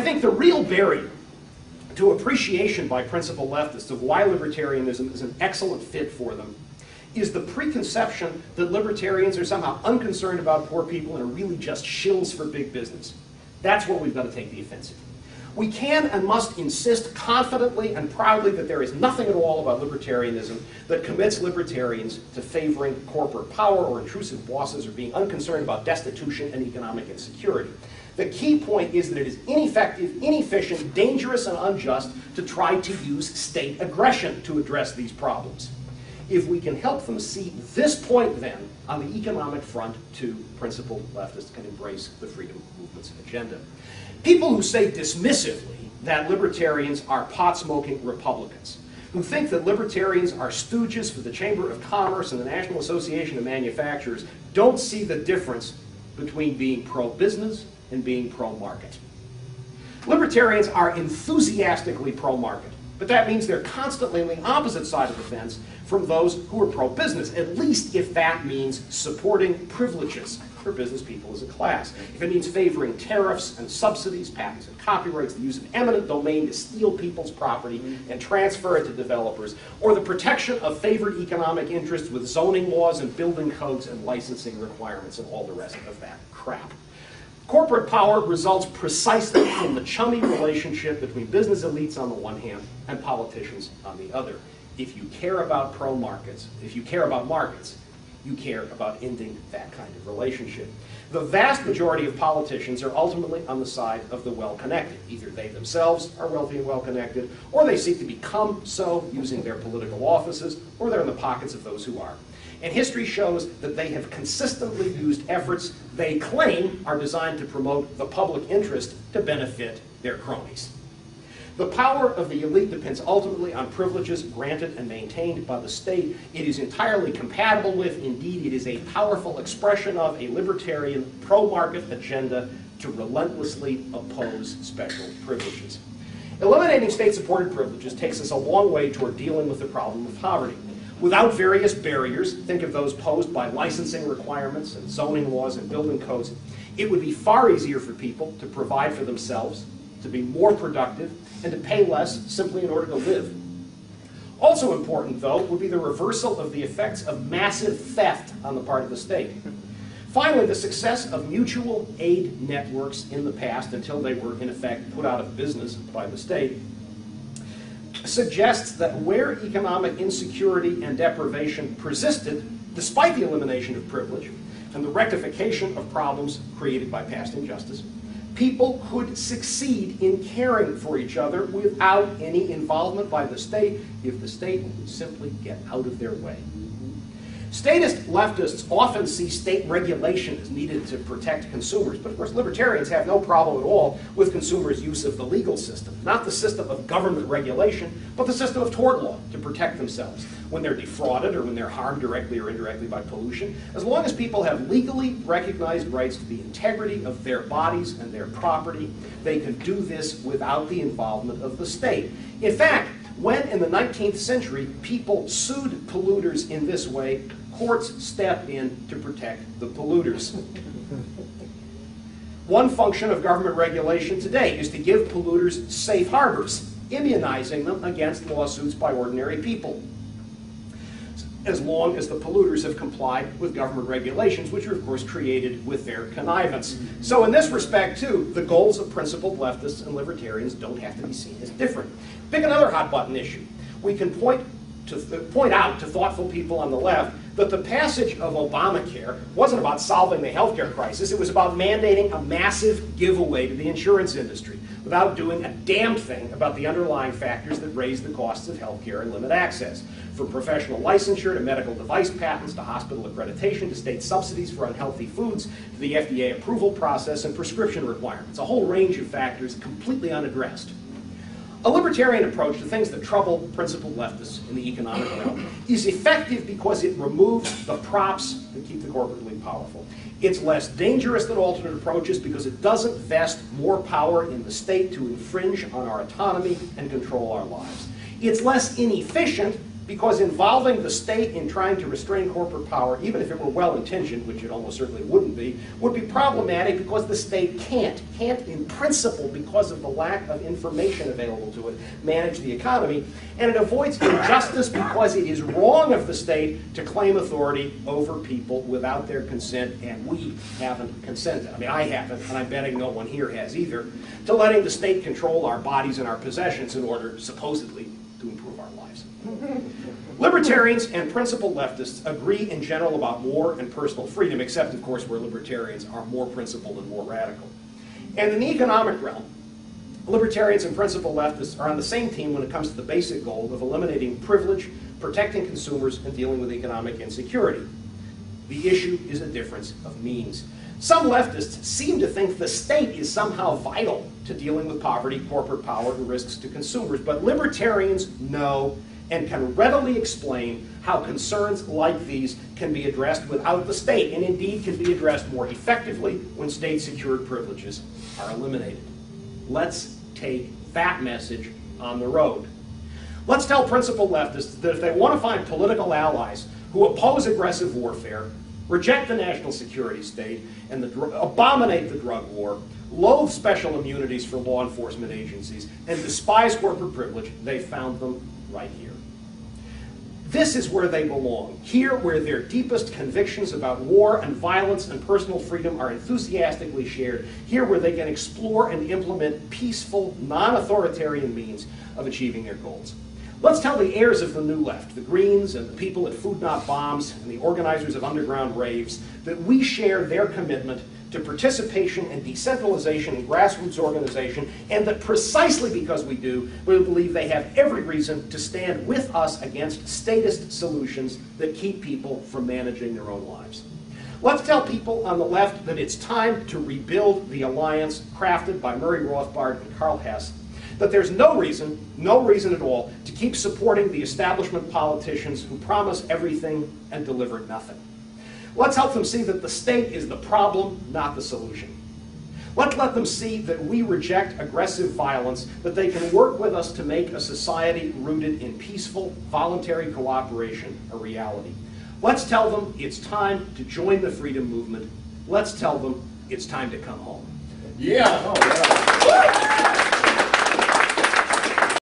I think the real barrier to appreciation by principled leftists of why libertarianism is an excellent fit for them is the preconception that libertarians are somehow unconcerned about poor people and are really just shills for big business. That's where we've got to take the offensive. We can and must insist confidently and proudly that there is nothing at all about libertarianism that commits libertarians to favoring corporate power or intrusive bosses or being unconcerned about destitution and economic insecurity. The key point is that it is ineffective, inefficient, dangerous, and unjust to try to use state aggression to address these problems. If we can help them see this point, then, on the economic front, too, principled leftists can embrace the freedom movement's agenda. People who say dismissively that libertarians are pot smoking Republicans, who think that libertarians are stooges for the Chamber of Commerce and the National Association of Manufacturers, don't see the difference between being pro business and being pro market. Libertarians are enthusiastically pro market, but that means they're constantly on the opposite side of the fence from those who are pro business, at least if that means supporting privileges for business people as a class. If it means favoring tariffs and subsidies, patents and copyrights, the use of eminent domain to steal people's property and transfer it to developers, or the protection of favored economic interests with zoning laws and building codes and licensing requirements and all the rest of that crap. Corporate power results precisely from the chummy relationship between business elites on the one hand and politicians on the other. If you care about pro markets, if you care about markets, you care about ending that kind of relationship. The vast majority of politicians are ultimately on the side of the well connected. Either they themselves are wealthy and well connected, or they seek to become so using their political offices, or they're in the pockets of those who are. And history shows that they have consistently used efforts they claim are designed to promote the public interest to benefit their cronies. The power of the elite depends ultimately on privileges granted and maintained by the state. It is entirely compatible with, indeed, it is a powerful expression of a libertarian pro market agenda to relentlessly oppose special privileges. Eliminating state supported privileges takes us a long way toward dealing with the problem of poverty. Without various barriers, think of those posed by licensing requirements and zoning laws and building codes, it would be far easier for people to provide for themselves, to be more productive, and to pay less simply in order to live. Also important, though, would be the reversal of the effects of massive theft on the part of the state. Finally, the success of mutual aid networks in the past, until they were in effect put out of business by the state, suggests that where economic insecurity and deprivation persisted, despite the elimination of privilege and the rectification of problems created by past injustice, people could succeed in caring for each other without any involvement by the state if the state would simply get out of their way. Statist leftists often see state regulation as needed to protect consumers, but of course libertarians have no problem at all with consumers' use of the legal system. Not the system of government regulation, but the system of tort law to protect themselves when they're defrauded or when they're harmed directly or indirectly by pollution. As long as people have legally recognized rights to the integrity of their bodies and their property, they can do this without the involvement of the state. In fact, when in the 19th century people sued polluters in this way, courts stepped in to protect the polluters. One function of government regulation today is to give polluters safe harbors, immunizing them against lawsuits by ordinary people. As long as the polluters have complied with government regulations, which are, of course, created with their connivance. So, in this respect, too, the goals of principled leftists and libertarians don't have to be seen as different. Pick another hot button issue. We can point to point out to thoughtful people on the left that the passage of Obamacare wasn't about solving the healthcare crisis, it was about mandating a massive giveaway to the insurance industry without doing a damn thing about the underlying factors that raise the costs of healthcare and limit access. From professional licensure to medical device patents to hospital accreditation to state subsidies for unhealthy foods to the FDA approval process and prescription requirements, a whole range of factors completely unaddressed. A libertarian approach to things that trouble principled leftists in the economic realm is effective because it removes the props that keep the corporate elite powerful. It's less dangerous than alternate approaches because it doesn't vest more power in the state to infringe on our autonomy and control our lives. It's less inefficient because involving the state in trying to restrain corporate power, even if it were well intentioned, which it almost certainly wouldn't be, would be problematic because the state can't, can't in principle, because of the lack of information available to it, manage the economy. And it avoids injustice because it is wrong of the state to claim authority over people without their consent, and we haven't consented. I mean, I haven't, and I'm betting no one here has either, to letting the state control our bodies and our possessions in order, supposedly, to improve our lives. Libertarians and principled leftists agree in general about war and personal freedom, except, of course, where libertarians are more principled and more radical. And in the economic realm, libertarians and principled leftists are on the same team when it comes to the basic goal of eliminating privilege, protecting consumers, and dealing with economic insecurity. The issue is a difference of means. Some leftists seem to think the state is somehow vital to dealing with poverty, corporate power, and risks to consumers, but libertarians know and can readily explain how concerns like these can be addressed without the state, and indeed can be addressed more effectively when state secured privileges are eliminated. Let's take that message on the road. Let's tell principled leftists that if they want to find political allies who oppose aggressive warfare, reject the national security state, and the, abominate the drug war, loathe special immunities for law enforcement agencies, and despise corporate privilege, they found them right here. This is where they belong, here where their deepest convictions about war and violence and personal freedom are enthusiastically shared, here where they can explore and implement peaceful, non authoritarian means of achieving their goals. Let's tell the heirs of the New Left, the Greens and the people at Food Not Bombs and the organizers of underground raves, that we share their commitment to participation and decentralization and grassroots organization, and that precisely because we do, we believe they have every reason to stand with us against statist solutions that keep people from managing their own lives. Let's tell people on the left that it's time to rebuild the alliance crafted by Murray Rothbard and Karl Hess that there's no reason, no reason at all, to keep supporting the establishment politicians who promise everything and deliver nothing. Let's help them see that the state is the problem, not the solution. Let's let them see that we reject aggressive violence, that they can work with us to make a society rooted in peaceful, voluntary cooperation a reality. Let's tell them it's time to join the freedom movement. Let's tell them it's time to come home. Yeah. Oh, yeah.